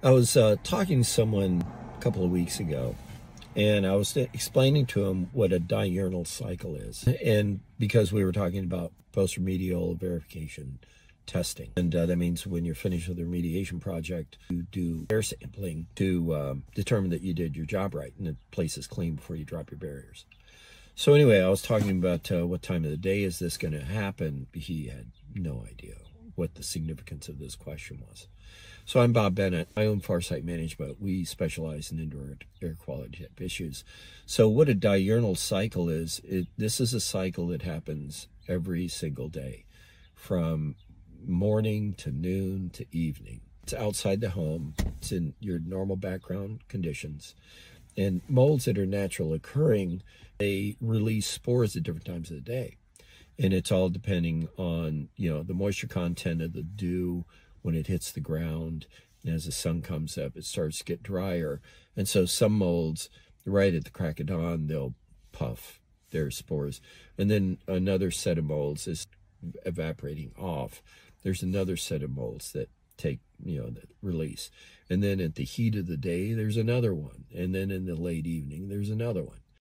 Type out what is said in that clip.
I was uh, talking to someone a couple of weeks ago, and I was explaining to him what a diurnal cycle is. And because we were talking about post remedial verification testing, and uh, that means when you're finished with the remediation project, you do air sampling to um, determine that you did your job right and the place is clean before you drop your barriers. So anyway, I was talking about uh, what time of the day is this going to happen. He had no idea what the significance of this question was. So I'm Bob Bennett. I own Farsight Management. We specialize in indoor air quality issues. So what a diurnal cycle is, it, this is a cycle that happens every single day from morning to noon to evening. It's outside the home. It's in your normal background conditions. And molds that are natural occurring, they release spores at different times of the day and it's all depending on you know the moisture content of the dew when it hits the ground. And as the sun comes up it starts to get drier. And so some molds right at the crack of dawn they'll puff their spores. And then another set of molds is evaporating off. There's another set of molds that take you know that release. And then at the heat of the day there's another one. And then in the late evening there's another one